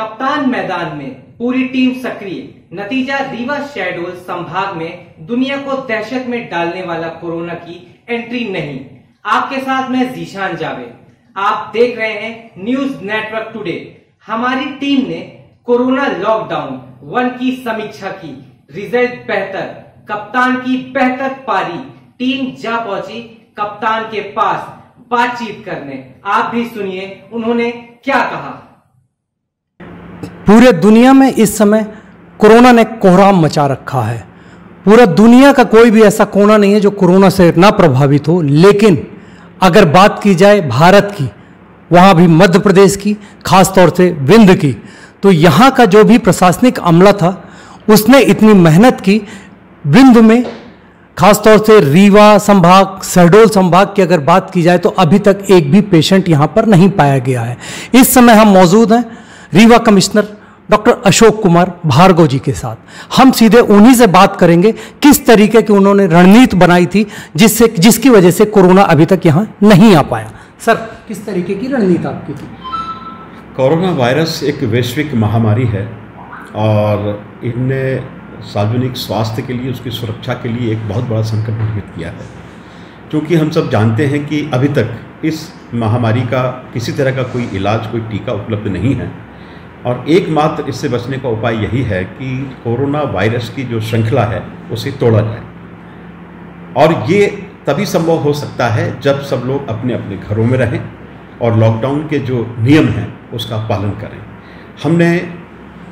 कप्तान मैदान में पूरी टीम सक्रिय। नतीजा रीवा शेडोल संभाग में दुनिया को दहशत में डालने वाला कोरोना की एंट्री नहीं। आपके साथ मैं जीशान जावेद। आप देख रहे हैं न्यूज़ नेटवर्क टुडे। हमारी टीम ने कोरोना लॉकडाउन वन की समीक्षा की। रिज़ल्ट बेहतर, कप्तान की बेहतर पारी। टीम जा पहुँची कप्तान के पास बातचीत करने। आप भी सुनिए उन्होंने क्या कहा। पूरे दुनिया में इस समय कोरोना ने कोहराम मचा रखा है। पूरा दुनिया का कोई भी ऐसा कोना नहीं है जो कोरोना से ना प्रभावित हो। लेकिन अगर बात की जाए भारत की, वहाँ भी मध्य प्रदेश की खास तौर से विंध्य की तो यहाँ का जो भी प्रशासनिक अमला था, उसने इतनी मेहनत की। विंध्य में खासतौर से रीवा संभाग शहडोल संभाग की अगर बात की जाए तो अभी तक एक भी पेशेंट यहाँ पर नहीं पाया गया है। इस समय हम मौजूद हैं रीवा कमिश्नर डॉक्टर अशोक कुमार भार्गव जी के साथ। हम सीधे उन्हीं से बात करेंगे किस तरीके की उन्होंने रणनीति बनाई थी, जिससे, जिसकी वजह से कोरोना अभी तक यहाँ नहीं आ पाया। सर, किस तरीके की रणनीति आपकी थी? कोरोना वायरस एक वैश्विक महामारी है और इनने सार्वजनिक स्वास्थ्य के लिए, उसकी सुरक्षा के लिए एक बहुत बड़ा संकट निर्मित किया है। क्योंकि हम सब जानते हैं कि अभी तक इस महामारी का किसी तरह का कोई इलाज, कोई टीका उपलब्ध नहीं है। और एकमात्र इससे बचने का उपाय यही है कि कोरोना वायरस की जो श्रृंखला है, उसे तोड़ा जाए। और ये तभी संभव हो सकता है जब सब लोग अपने अपने घरों में रहें और लॉकडाउन के जो नियम हैं, उसका पालन करें। हमने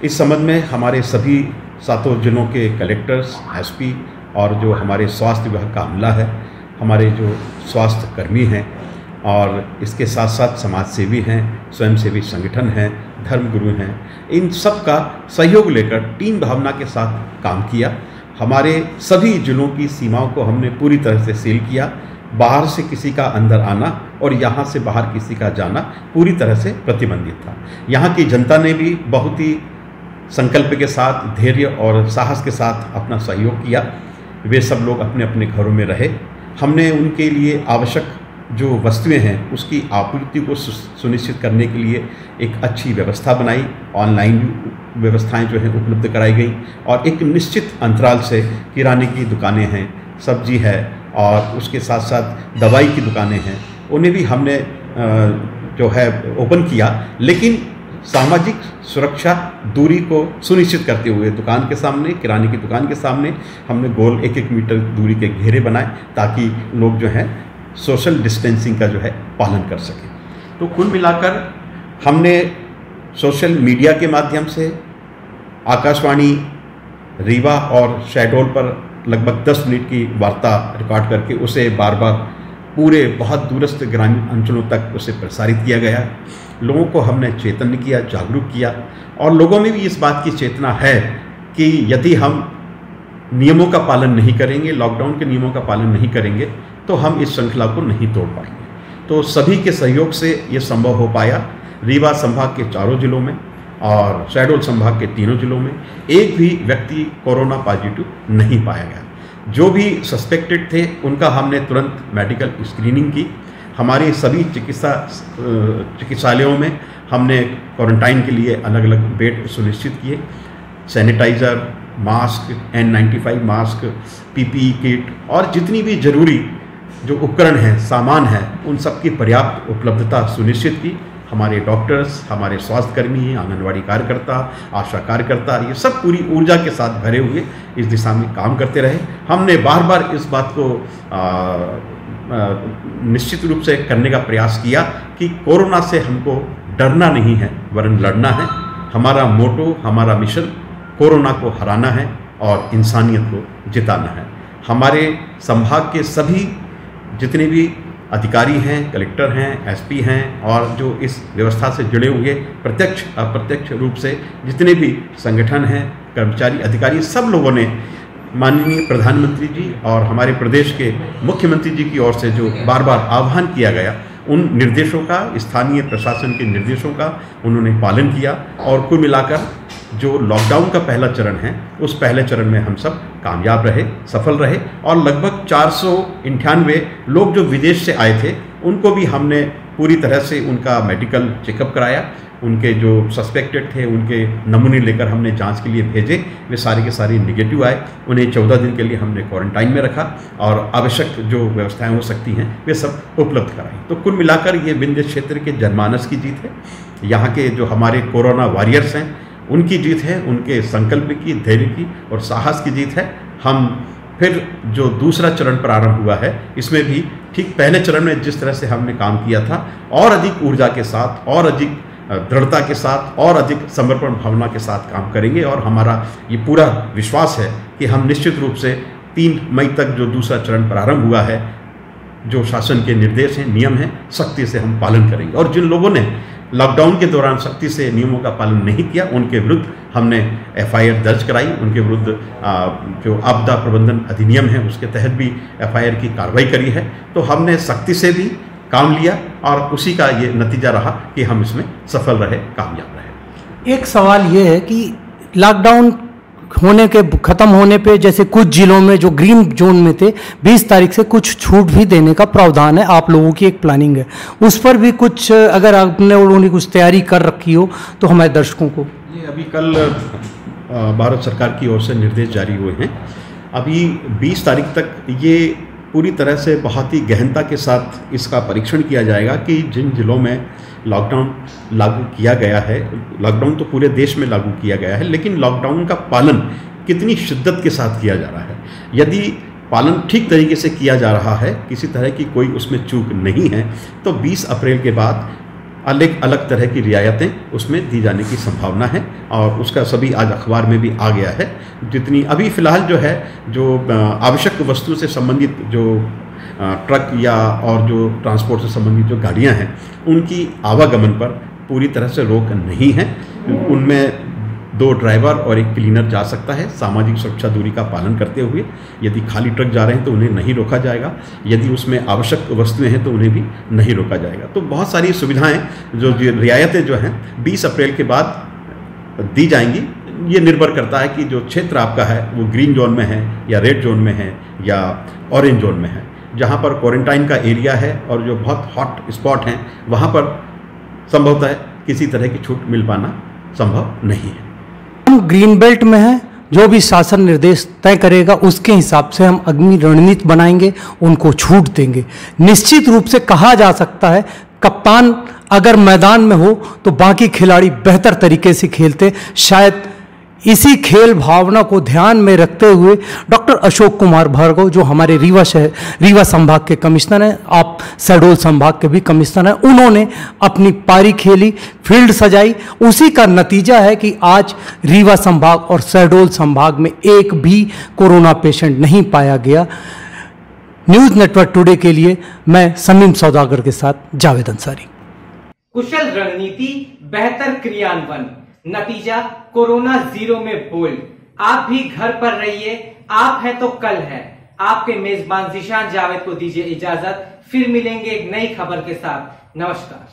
इस संबंध में हमारे सभी सातों जिलों के कलेक्टर्स एसपी और जो हमारे स्वास्थ्य विभाग का अमला है, हमारे जो स्वास्थ्य कर्मी हैं और इसके साथ साथ समाज सेवी हैं, स्वयंसेवी संगठन हैं, धर्मगुरु हैं। इन सब का सहयोग लेकर टीम भावना के साथ काम किया। हमारे सभी जिलों की सीमाओं को हमने पूरी तरह से सील किया। बाहर से किसी का अंदर आना और यहाँ से बाहर किसी का जाना पूरी तरह से प्रतिबंधित था। यहाँ की जनता ने भी बहुत ही संकल्प के साथ, धैर्य और साहस के साथ अपना सहयोग किया। वे सब लोग अपने अपने घरों में रहे। हमने उनके लिए आवश्यक जो वस्तुएँ हैं, उसकी आपूर्ति को सुनिश्चित करने के लिए एक अच्छी व्यवस्था बनाई। ऑनलाइन व्यवस्थाएँ जो हैं, उपलब्ध कराई गई और एक निश्चित अंतराल से किराने की दुकानें हैं, सब्ज़ी है और उसके साथ साथ दवाई की दुकानें हैं। उन्हें भी हमने जो है, ओपन किया, लेकिन सामाजिक सुरक्षा दूरी को सुनिश्चित करते हुए दुकान के सामने, किराने की दुकान के सामने हमने गोल एक एक मीटर दूरी के घेरे बनाए ताकि लोग जो हैं सोशल डिस्टेंसिंग का जो है पालन कर सकें। तो कुल मिलाकर हमने सोशल मीडिया के माध्यम से आकाशवाणी रीवा और शहडोल पर लगभग 10 मिनट की वार्ता रिकॉर्ड करके उसे बार बार पूरे बहुत दूरस्थ ग्रामीण अंचलों तक उसे प्रसारित किया गया। लोगों को हमने चेतन किया जागरूक किया और लोगों में भी इस बात की चेतना है कि यदि हम नियमों का पालन नहीं करेंगे लॉकडाउन के नियमों का पालन नहीं करेंगे तो हम इस श्रृंखला को नहीं तोड़ पाएँगे। तो सभी के सहयोग से ये संभव हो पाया। रीवा संभाग के चारों जिलों में और शहडोल संभाग के तीनों जिलों में एक भी व्यक्ति कोरोना पॉजिटिव नहीं पाया गया। जो भी सस्पेक्टेड थे, उनका हमने तुरंत मेडिकल स्क्रीनिंग की। हमारी सभी चिकित्सा, चिकित्सालयों में हमने क्वारंटाइन के लिए अलग अलग बेड सुनिश्चित किए। Sanitiser mask N ninety five mask PPE kit और जितनी भी ज़रूरी जो उपकरण हैं सामान हैं उन सब की पर्याप्त उपलब्धता सुनिश्चित की। हमारे डॉक्टर्स हमारे स्वास्थ्यकर्मी आंगनवाड़ी कार्यकर्ता आशा कार्यकर्ता ये सब पूरी ऊर्जा के साथ भरे हुए इस दिशा में काम करते रहे। हमने बार बार इस बात को आ, आ, निश्चित रूप से करने का प्रयास किया कि कोरोना से हमको डरना नहीं है वरन लड़ना है। हमारा मोटो हमारा मिशन कोरोना को हराना है और इंसानियत को जिताना है। हमारे संभाग के सभी जितने भी अधिकारी हैं, कलेक्टर हैं, एसपी हैं और जो इस व्यवस्था से जुड़े हुए प्रत्यक्ष, अप्रत्यक्ष रूप से जितने भी संगठन हैं, कर्मचारी, अधिकारी, सब लोगों ने माननीय प्रधानमंत्री जी और हमारे प्रदेश के मुख्यमंत्री जी की ओर से जो बार बार आह्वान किया गया, उन निर्देशों का, स्थानीय प्रशासन के निर्देशों का उन्होंने पालन किया और कुल मिलाकर जो लॉकडाउन का पहला चरण है, उस पहले चरण में हम सब कामयाब रहे, सफल रहे और लगभग चार सौ लोग जो विदेश से आए थे, उनको भी हमने पूरी तरह से उनका मेडिकल चेकअप कराया। उनके जो सस्पेक्टेड थे, उनके नमूने लेकर हमने जाँच के लिए भेजे। वे सारे के सारे निगेटिव आए। उन्हें चौदह दिन के लिए हमने क्वारंटाइन में रखा और आवश्यक जो व्यवस्थाएँ हो सकती हैं, वे सब उपलब्ध कराई। तो कुल मिलाकर ये विंध्य क्षेत्र के जनमानस की जीत है। यहाँ के जो हमारे कोरोना वॉरियर्स हैं उनकी जीत है, उनके संकल्प की, धैर्य की और साहस की जीत है। हम फिर जो दूसरा चरण प्रारंभ हुआ है, इसमें भी ठीक पहले चरण में जिस तरह से हमने काम किया था, और अधिक ऊर्जा के साथ, और अधिक दृढ़ता के साथ, और अधिक समर्पण भावना के साथ काम करेंगे। और हमारा ये पूरा विश्वास है कि हम निश्चित रूप से तीन मई तक जो दूसरा चरण प्रारंभ हुआ है, जो शासन के निर्देश हैं, नियम हैं, सख्ती से हम पालन करेंगे। और जिन लोगों ने लॉकडाउन के दौरान सख्ती से नियमों का पालन नहीं किया। उनके विरुद्ध हमने एफआईआर दर्ज कराई। उनके विरुद्ध जो आपदा प्रबंधन अधिनियम है, उसके तहत भी एफआईआर की कार्रवाई करी है। तो हमने सख्ती से भी काम लिया और उसी का ये नतीजा रहा कि हम इसमें सफल रहे, कामयाब रहे। एक सवाल ये है कि लॉकडाउन होने के, ख़त्म होने पे जैसे कुछ जिलों में जो ग्रीन जोन में थे 20 तारीख से कुछ छूट भी देने का प्रावधान है, आप लोगों की एक प्लानिंग है। उस पर भी कुछ, अगर आपने उन्होंने कुछ तैयारी कर रखी हो तो हमारे दर्शकों को। ये अभी कल भारत सरकार की ओर से निर्देश जारी हुए हैं। अभी 20 तारीख तक ये पूरी तरह से बहुत ही गहनता के साथ इसका परीक्षण किया जाएगा कि जिन जिलों में लॉकडाउन लागू किया गया है। लॉकडाउन तो पूरे देश में लागू किया गया है, लेकिन लॉकडाउन का पालन कितनी शिद्दत के साथ किया जा रहा है? यदि पालन ठीक तरीके से किया जा रहा है, किसी तरह की कोई उसमें चूक नहीं है तो 20 अप्रैल के बाद अलग अलग तरह की रियायतें उसमें दी जाने की संभावना है और उसका सभी आज अखबार में भी आ गया है। जितनी अभी फ़िलहाल जो है, जो आवश्यक वस्तु से संबंधित जो ट्रक या और जो ट्रांसपोर्ट से संबंधित जो गाड़ियाँ हैं, उनकी आवागमन पर पूरी तरह से रोक नहीं है। उनमें दो ड्राइवर और एक क्लीनर जा सकता है। सामाजिक सुरक्षा दूरी का पालन करते हुए यदि खाली ट्रक जा रहे हैं तो उन्हें नहीं रोका जाएगा। यदि उसमें आवश्यक वस्तुएँ हैं तो उन्हें भी नहीं रोका जाएगा। तो बहुत सारी सुविधाएँ जो रियायतें जो हैं 20 अप्रैल के बाद दी जाएँगी। ये निर्भर करता है कि जो क्षेत्र आपका है, वो ग्रीन जोन में है या रेड जोन में है या ऑरेंज जोन में है। जहाँ पर क्वारंटाइन का एरिया है और जो बहुत हॉट स्पॉट हैं, वहाँ पर संभवतः किसी तरह की छूट मिल पाना संभव नहीं है। हम ग्रीन बेल्ट में हैं, जो भी शासन निर्देश तय करेगा, उसके हिसाब से हम अग्नि रणनीति बनाएँगे, उनको छूट देंगे। निश्चित रूप से कहा जा सकता है, कप्तान अगर मैदान में हो तो बाकी खिलाड़ी बेहतर तरीके से खेलते, शायद इसी खेल भावना को ध्यान में रखते हुए डॉक्टर अशोक कुमार भार्गव, जो हमारे रीवा शहर, रीवा संभाग के कमिश्नर हैं, आप शहडोल संभाग के भी कमिश्नर हैं, उन्होंने अपनी पारी खेली, फ़ील्ड सजाई। उसी का नतीजा है कि आज रीवा संभाग और शहडोल संभाग में एक भी कोरोना पेशेंट नहीं पाया गया। न्यूज़ नेटवर्क टुडे के लिए मैं समीम सौदागर के साथ जावेद अंसारी। कुशल रणनीति, बेहतर क्रियान्वयन। नतीजा कोरोना ज़ीरो में बोल्ड आप भी घर पर रहिए। आप है तो कल है। आपके मेजबान जिशान जावेद को दीजिए इजाज़त। फिर मिलेंगे एक नई खबर के साथ। नमस्कार।